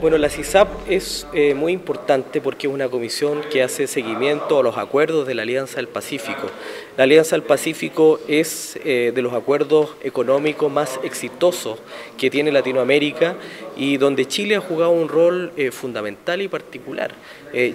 Bueno, la CISAP es eh, muy importante porque es una comisión que hace seguimiento a los acuerdos de la Alianza del Pacífico. La Alianza del Pacífico es eh, de los acuerdos económicos más exitosos que tiene Latinoamérica y donde Chile ha jugado un rol eh, fundamental y particular.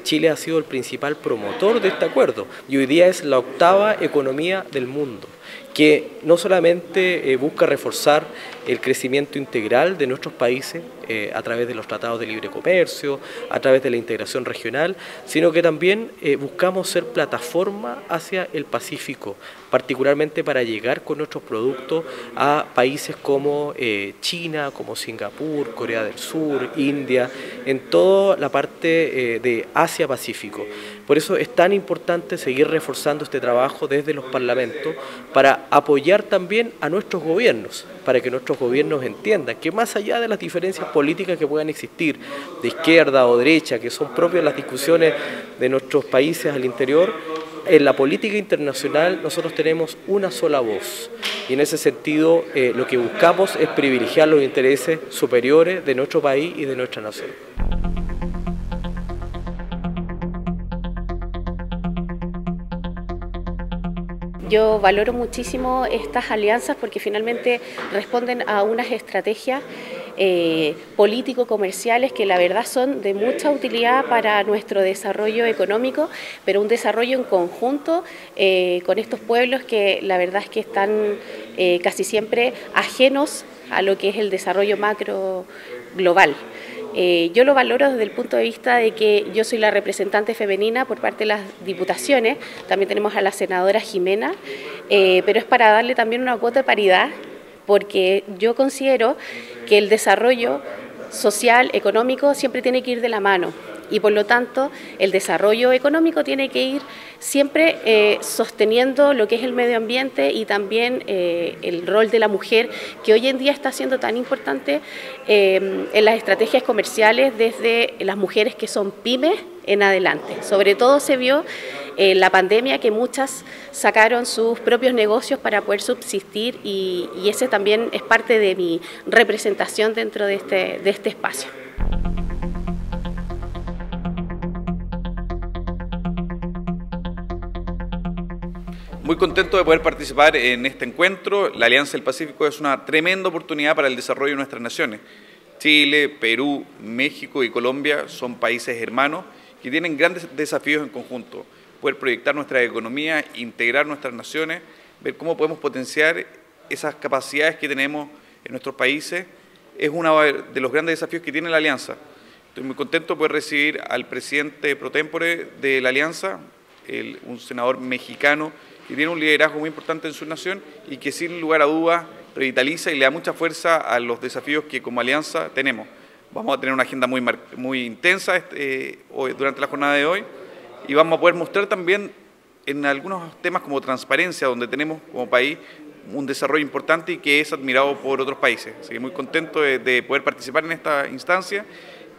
Chile ha sido el principal promotor de este acuerdo y hoy día es la octava economía del mundo que no solamente busca reforzar el crecimiento integral de nuestros países eh, a través de los tratados de libre comercio, a través de la integración regional, sino que también eh, buscamos ser plataforma hacia el Pacífico, particularmente para llegar con nuestros productos a países como eh, China, como Singapur, Corea del Sur, India, en toda la parte de Asia-Pacífico. Por eso es tan importante seguir reforzando este trabajo desde los parlamentos para apoyar también a nuestros gobiernos, para que nuestros gobiernos entiendan que más allá de las diferencias políticas que puedan existir, de izquierda o derecha, que son propias las discusiones de nuestros países al interior, en la política internacional nosotros tenemos una sola voz y en ese sentido eh, lo que buscamos es privilegiar los intereses superiores de nuestro país y de nuestra nación. Yo valoro muchísimo estas alianzas porque finalmente responden a unas estrategias eh, político-comerciales que la verdad son de mucha utilidad para nuestro desarrollo económico, pero un desarrollo en conjunto eh, con estos pueblos que la verdad es que están eh, casi siempre ajenos a lo que es el desarrollo macro global. Yo lo valoro desde el punto de vista de que yo soy la representante femenina por parte de las diputaciones, también tenemos a la senadora Jimena, pero es para darle también una cuota de paridad, porque yo considero que el desarrollo social, económico, siempre tiene que ir de la mano y por lo tanto el desarrollo económico tiene que ir siempre eh, sosteniendo lo que es el medio ambiente y también eh, el rol de la mujer que hoy en día está siendo tan importante eh, en las estrategias comerciales desde las mujeres que son pymes en adelante. Sobre todo se vio en la pandemia que muchas sacaron sus propios negocios para poder subsistir y, ese también es parte de mi representación dentro de este, de este espacio. Muy contento de poder participar en este encuentro. La Alianza del Pacífico es una tremenda oportunidad para el desarrollo de nuestras naciones. Chile, Perú, México y Colombia son países hermanos que tienen grandes desafíos en conjunto. Poder proyectar nuestra economía, integrar nuestras naciones, ver cómo podemos potenciar esas capacidades que tenemos en nuestros países, es uno de los grandes desafíos que tiene la Alianza. Estoy muy contento de poder recibir al presidente pro tempore de la Alianza, un senador mexicano que tiene un liderazgo muy importante en su nación y que sin lugar a dudas revitaliza y le da mucha fuerza a los desafíos que como alianza tenemos. Vamos a tener una agenda muy, intensa este, hoy, durante la jornada de hoy y vamos a poder mostrar también en algunos temas como transparencia, donde tenemos como país un desarrollo importante y que es admirado por otros países. Así que muy contento de, de poder participar en esta instancia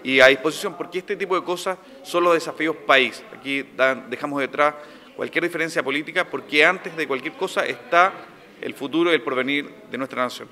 y a disposición, porque este tipo de cosas son los desafíos país. Aquí dejamos detrás cualquier diferencia política, porque antes de cualquier cosa está el futuro y el porvenir de nuestra nación.